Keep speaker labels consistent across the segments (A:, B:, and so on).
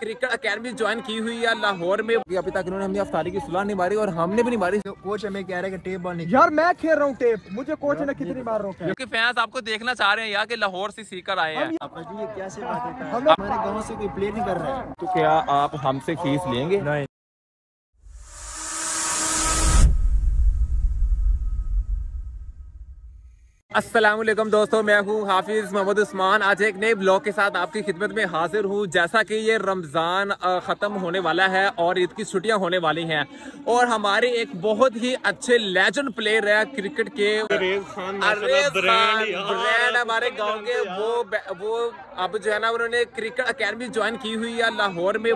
A: Cricket academy join की हुई है लाहौर में। अभी तक इन्होंने हमने अफ्तारी की सुलह नहीं मारी और हमने भी नहीं मारी
B: कोच हमें कह रहे हैं टेप बॉल नहीं
C: यार मैं खेल रहा हूँ टेप मुझे कोच ने कितनी मार रहा हूँ?
A: क्योंकि फैंस आपको देखना चाह रहे हैं यहाँ के लाहौर से सीकर आए हैं।
B: है? हमारे गाँव से कोई प्ले नहीं कर रहे। हैं
A: तो क्या आप हमसे फ़ीस लेंगे?
B: नहीं।
A: अस्सलाम वालेकुम दोस्तों मैं हूँ हाफिज मोहम्मद उस्मान। आज एक नए ब्लॉग के साथ आपकी खिदमत में हाजिर हूँ। जैसा कि ये रमज़ान ख़त्म होने वाला है और ईद की छुट्टियाँ होने वाली हैं। और हमारे एक बहुत ही अच्छे लेजेंड प्लेयर है क्रिकेट के। अरेज खान ब्रांड हमारे गाँव के वो वो अब जो है ना उन्होंने क्रिकेट अकेडमी ज्वाइन की हुई है लाहौर में।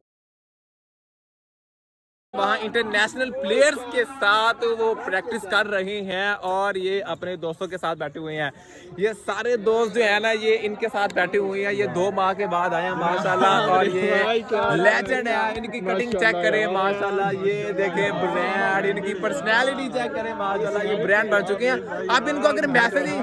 A: वहाँ इंटरनेशनल प्लेयर्स के साथ वो प्रैक्टिस कर रहे हैं और ये अपने दोस्तों के साथ बैठे हुए हैं। ये सारे दोस्त जो है ना ये इनके साथ बैठे हुए हैं। ये दो माह के बाद आए हैं माशाल्लाह। और ये लेजेंड है। इनकी कटिंग चेक करें माशाल्लाह। ये देखें ब्रांड इनकी पर्सनैलिटी चेक करें माशाल्लाह। ये ब्रांड बन चुके हैं। अब इनको अगर मैसेज ही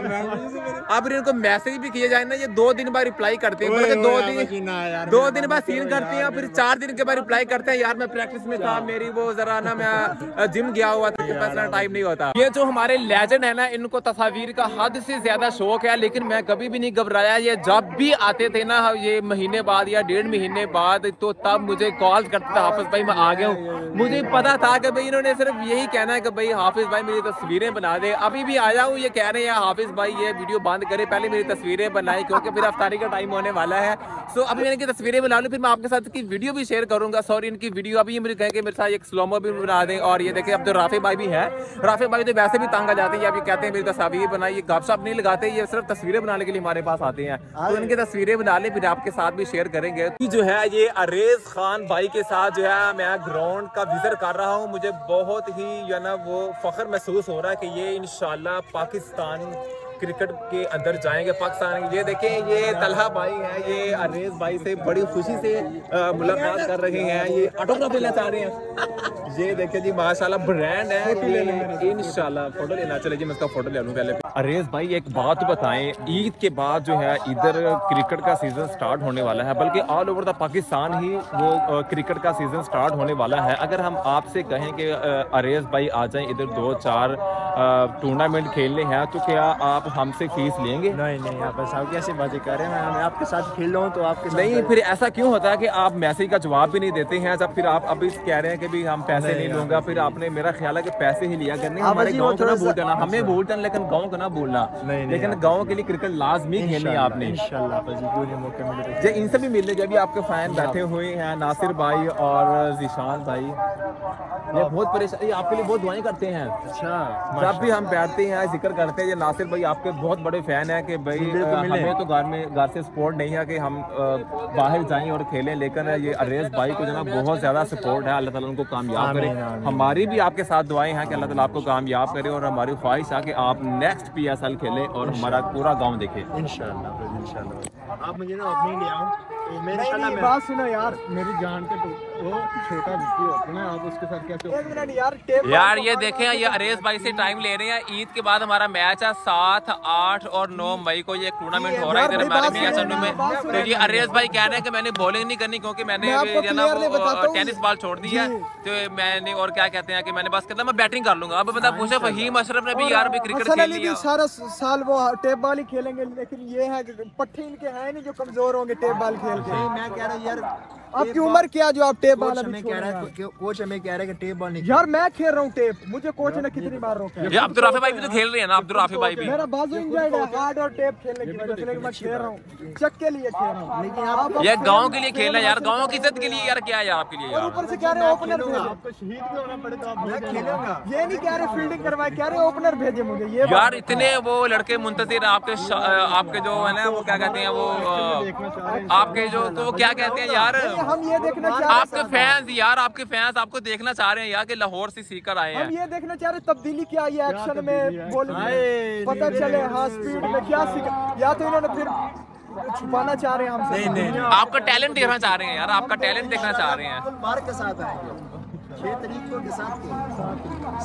A: अब इनको मैसेज भी किए जाए ना ये दो दिन बाद रिप्लाई करते हैं। दो दिन दो दिन बाद सीन करते हैं फिर चार दिन के बाद रिप्लाई करते हैं यार मैं प्रैक्टिस में था मेरी वो जरा ना मैं जिम गया हुआ था, मेरे पास ना टाइम नहीं होता। ये जो हमारे लेजेंड है ना, इनको तस्वीर का हद से ज़्यादा शौक है, लेकिन मैं कभी भी नहीं घबराया। ये जब भी आते थे ना, ये महीने बाद या डेढ़ महीने बाद तो तब मुझे कॉल करते थे, हाफिज भाई, मैं आ गया हूँ। मुझे पता था कि भाई इन्होंने सिर्फ़ यही कहना है कि भाई, हाफिज भाई, मेरी तस्वीरें बना दे। अभी भी आया हूँ, ये कह रहे हैं, हाफिज भाई, ये वीडियो बंद करे, पहले मेरी तस्वीरें बनाए, क्योंकि फिर अफ्तारी का टाइम होने वाला है। सो अभी मैंने तस्वीरें बना लूँ, फिर मैं आपके साथ की वीडियो भी शेयर करूँगा। सॉरी इनकी वीडियो, अभी मुझे कहें कि मेरे साथ एक स्लोमो भी बना दें और ये देखें अब तो राफे भाई भी है। राफे भाई तो वैसे भी तंग आ जाते हैं अब ये कहते हैं मेरी तस्वीर बनाई ये गपशप नहीं लगाते ये सिर्फ़ तस्वीरें बनाने के लिए हमारे पास आते हैं। तो इनकी तस्वीरें बना ले फिर आपके साथ भी शेयर करेंगे। जो है ये अरेज खान भाई के साथ जो है मैं ग्राउंड का विज़िट कर रहा हूँ। मुझे बहुत ही जो है ना वो फख्र महसूस हो रहा है कि ये इंशाल्लाह पाकिस्तान क्रिकेट के अंदर जाएँगे, पाकिस्तान ये देखें, ये तलहा भाई है, ये अरेज भाई से बड़ी खुशी से मुलाकात कर रहे हैं, ये ऑटोग्राफ लेना चाह रहे हैं। ये देखें जी माशाल्लाह ब्रांड है। ये इंशाल्लाह फ़ोटो लेना। चले जी मैं इसका फ़ोटो ले लूँ पहले। अरेज भाई एक बात बताएँ ईद के बाद जो है इधर क्रिकेट का सीज़न स्टार्ट होने वाला है। बल्कि ऑल ओवर द पाकिस्तान ही वो क्रिकेट का सीज़न स्टार्ट होने वाला है। अगर हम आपसे कहें कि अरेज भाई आ जाएँ इधर दो चार टूर्नामेंट खेलने हैं तो क्या आप हमसे फ़ीस लेंगे?
B: नहीं नहीं आप बस कैसे बातें कर रहे हैं। मैं मैं आपके साथ खेल रहा हूँ तो आपके
A: नहीं फिर ऐसा क्यों होता है कि आप मैसेज का जवाब भी नहीं देते हैं जब फिर आप अभी कह रहे हैं कि भी हम पैसे नहीं लूँगा फिर आपने मेरा ख्याल है कि पैसे ही लिया। करने
B: हाँ,
A: हमारे गाँव को ना
B: सा-
A: जाना हमें भूल जाना लेकिन गाँव को ना
B: नहीं,
A: लेकिन गाँव के लिए क्रिकेट लाजमी खेलनी है आपने।
B: जी
A: इनसे भी मिलने जब भी आपके फ़ैन बैठे हुए हैं नासिर भाई और जीशान भाई। ये बहुत परेशान आपके लिए बहुत दुआएँ करते हैं।
B: अच्छा
A: जब भी हम बैठते हैं ज़िक्र करते हैं ये नासिर भाई आपके बहुत बड़े फ़ैन है कि भाई। हमें तो घर में घर से सपोर्ट नहीं है कि हम बाहर जाएँ और खेलें लेकिन ये अरेज भाई को जो बहुत ज़्यादा सपोर्ट है अल्लाह ताला उनको कामयाब करे।
B: आमीन, आमीन।
A: हमारी भी आपके साथ दुआएँ हैं कि अल्लाह ताला आपको कामयाब करे और हमारी ख्वाहिश है कि आप नेक्स्ट पी एस एल खेलें और हमारा पूरा गाँव देखे।
B: इंशाल्लाह इंशाल्लाह। आप मुझे ना अपने ले आओ।
C: बात सुनो यार
D: मेरी जान के तो वो छोटा व्यक्ति होता ना आप उसके साथ कैसे
C: यार टेप
A: यार ये देखें ये अरेज भाई से टाइम ले रहे हैं ईद के बाद हमारा मैच है सात आठ और नौ मई को ये टूर्नामेंट हो रहा है इधर हमारे मियाँ में तो ये अरेज भाई कह रहे हैं कि मैंने बॉलिंग नहीं करनी क्योंकि मैंने है
C: हूँ।
A: टेनिस बॉल छोड़ दी है। तो मैंने और क्या कहते हैं कि मैंने बस कहता मैं बैटिंग कर लूँगा। अब बता पूछे फहीम अशरफ ने भी यार भी क्रिकेट खेल लिया।
C: सारा साल वो टेप बॉल ही खेलेंगे लेकिन ये है कि पट्टे इनके हैं नहीं जो कमज़ोर होंगे टेप बॉल खेल के
B: नहीं मैं कह रहा यार
C: आपकी उम्र क्या जो आप टेप बॉल
B: हमें कह रहा है कोच हमें कह रहा है कि टेप बॉल नहीं
C: यार मैं खेल रहा हूँ टेप मुझे कोच ने कितनी बार रोका है?
A: ये अब्दुल राफी भाई भी तो खेल रहे हैं ना अब्दुल राफी भाई भी।
C: मेरा बाजू इंजर्ड है हार्ड और टेप खेलने की वजह से मैं खेल रहा हूँ। चक के लिए खेल रहा हूँ।
B: लेकिन आप
A: ये गाँव के लिए खेलना यार गाँव की इज़्ज़त के लिए यार क्या है आपके लिए
C: ऊपर से कह रहे हैं ओपनर भेजे।
D: आपको शहीद भी होना पड़े तो आप
B: खेलूँगा।
C: ये नहीं कह रहे फील्डिंग करवाए कह रहे ओपनर भेजे मुझे ये
A: यार इतने वो लड़के मुंतजिर आपके आपके जो है ना वो क्या कहते हैं वो आपके जो तो वो क्या कहते हैं यार
C: हम ये देखना चाह रहे
A: आपके फैंस यार आपके फैंस आपको देखना चाह रहे हैं यार कि लाहौर से सीकर आए हैं।
C: हम ये देखना चाह रहे तब्दीली क्या आई है एक्शन में बोल पता चले हाँ स्पीड में क्या सीखा या तो इन्होंने फिर छुपाना चाह रहे हैं हमसे।
B: नहीं, नहीं, नहीं।
A: आपका टैलेंट देखना चाह रहे हैं यार आपका टैलेंट देखना चाह रहे हैं।
B: मार्क के साथ आएँगे छह तारीख को के। सात को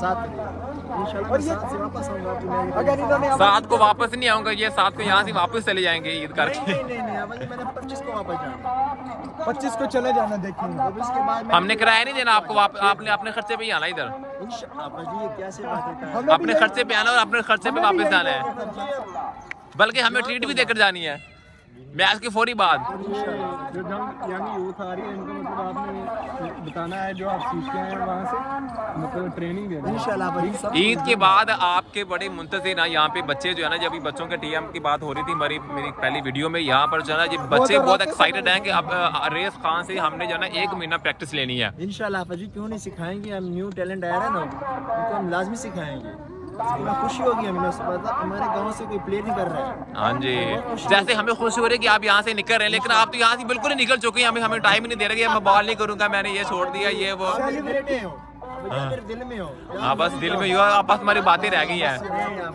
B: सात तारीख।
C: अगर इन्होंने
A: सात को वापस नहीं आऊँगा ये सात को यहाँ से वापस चले जाएँगे ईद
B: नहीं
A: करके।
B: नहीं नहीं नहीं मैंने पच्चीस को वापस जाना
C: पच्चीस को चले जाना देखेंगे
A: हमने किराया नहीं देना आपको आपने अपने खर्चे पे ही आना इधर।
B: इंशाल्लाह आपा जी ये कैसे बात है?
C: हमें भी
A: अपने खर्चे पे आना और अपने खर्चे पे वापस जाना है। बल्कि हमें ट्रीट भी देकर जानी है। मैच की फौरी बाद।
D: जो यंग यूथ आ रही है इनको मतलब आपने बताना है जो आप सीखते हैं वहाँ से मतलब ट्रेनिंग देना।
A: ईद के बाद आपके बड़े मुंतजिर ना यहाँ पे बच्चे जो है ना जब अभी बच्चों के टीएम की बात हो रही थी हमारी मेरी पहली वीडियो में यहाँ पर जो है ना ये बच्चे बहुत एक्साइटेड हैं कि अब रेस खान से हमने जो है ना एक महीना प्रैक्टिस लेनी है।
B: जी क्यों नहीं सिखाएँगे? हम न्यू टैलेंट आया है ना उनको हम लाजमी सिखाएँगे। खुशी होगी हमें हमारे गाँव से कोई प्ले नहीं कर रहा है।
A: हाँ जी। जैसे हमें खुशी हो रही है कि आप यहाँ से निकल रहे हैं लेकिन आप तो यहाँ से बिल्कुल ही निकल चुके हैं हमें हमें टाइम ही नहीं दे रहे मैं बॉल नहीं करूँगा मैंने ये छोड़ दिया ये वो।
B: दिल में हो। आप मेरे दिल में हो।
A: हाँ बस दिल में युवा आपस हमारी बातें रह गई हैं।
B: नहीं, आप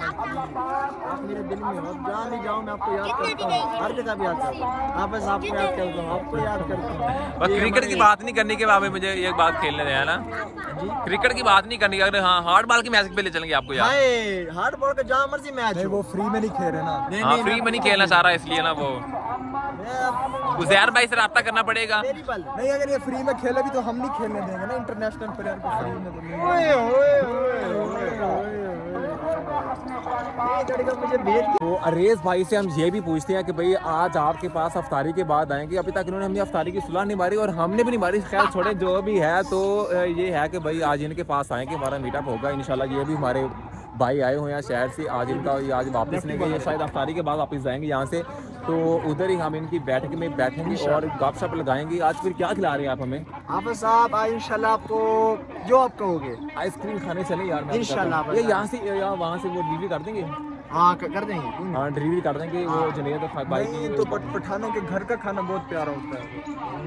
B: आप मेरे दिल में हो। जहाँ भी जाऊँ मैं आपको याद करता हूँ। हर जगह भी याद करता हूँ। हाँ बस आपको याद करता हूँ आपको याद करता हूँ।
A: बस क्रिकेट की बात नहीं करने के बाद में मुझे ये बात खेलने दें है ना? क्रिकेट की बात नहीं करनी अगर हाँ हार्ड बॉल की मैच पे ले चलेंगे आपको यार।
B: हार्ड बॉल का जहाँ मर्ज़ी मैच
C: वो फ्री में नहीं खेल रहे ना।
A: हाँ फ्री में नहीं खेलना चाह रहा इसलिए ना वो। उजैर भाई से रब्ता करना पड़ेगा।
C: नहीं अगर ये फ्री में खेले भी तो हम नहीं खेलने देंगे ना इंटरनेशनल प्लेयर को फ्री में तो
A: तो अरेज भाई से हम ये भी पूछते हैं कि भाई आज आपके पास अफ्तारी के बाद आएँगे? अभी तक इन्होंने हमने अफ्तारी की सुलह नहीं मारी और हमने भी नहीं मारी खैर छोड़े जो भी है तो ये है कि भाई आज इनके पास आएँगे हमारा मीटअप होगा इंशाल्लाह ये भी हमारे भाई आए हुए हैं शहर से आज इनका आज वापस नहीं गए शायद अफ्तारी के बाद वापस जाएँगे यहाँ से। तो उधर ही हम इनकी बैठक में बैठेंगे और गपशप लगाएँगे। आज फिर क्या खिला रहे हैं आप हमें?
B: आप साहब इंशाल्लाह आपको जो आप कहोगे।
A: आइसक्रीम खाने चले यार मैं तो
B: इंशाल्लाह
A: ये यहाँ से या वहाँ से वो डिलीवरी कर देंगे?
B: हाँ कर देंगे
A: हाँ डिलीवरी कर देंगे वो जुनेद भाई।
C: नहीं
A: की
C: तो बट पठानों के घर का खाना बहुत प्यारा होता है।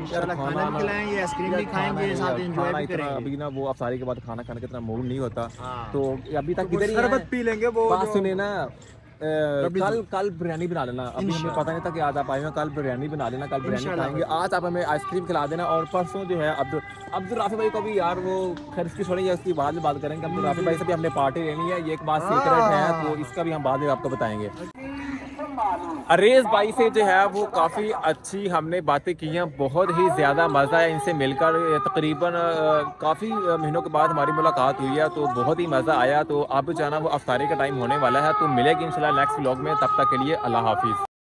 B: इंशाल्लाह
A: खाना
B: भी खिलाएँगे आइसक्रीम भी खाएँगे साथ एंजॉय भी करेंगे।
A: अभी ना वो अफसारी के बाद खाना खाने का इतना मूड नहीं होता।
B: हाँ।
A: तो अभी तक इधर ही
C: शरबत पी लेंगे वो
A: बात सुने ना कल कल बिरयानी बना लेना। अभी हमें पता नहीं था कि आज आप आए हैं कल बिरयानी बना लेना कल बिरयानी खाएँगे। आज आप हमें आइसक्रीम खिला देना और परसों जो है अब्दुल अब्दुल राफी भाई को भी यार वो खैर इसकी छोड़ेंगे उसकी बाद में बात करेंगे। अब्दुल राफी भाई से भी हमने पार्टी लेनी है ये एक बात सीक्रेट है तो इसका भी हम बाद में आपको बताएँगे। अरेज भाई से जो है, वो काफ़ी अच्छी हमने बातें की हैं, बहुत ही ज़्यादा मज़ा है इनसे मिलकर। तकरीबन काफ़ी महीनों के बाद हमारी मुलाकात हुई है तो बहुत ही मज़ा आया। तो अब जाना, वो अफ्तारी का टाइम होने वाला है तो मिलेगी इंशाल्लाह नेक्स्ट व्लॉग में, तब तक के लिए अल्लाह हाफिज़।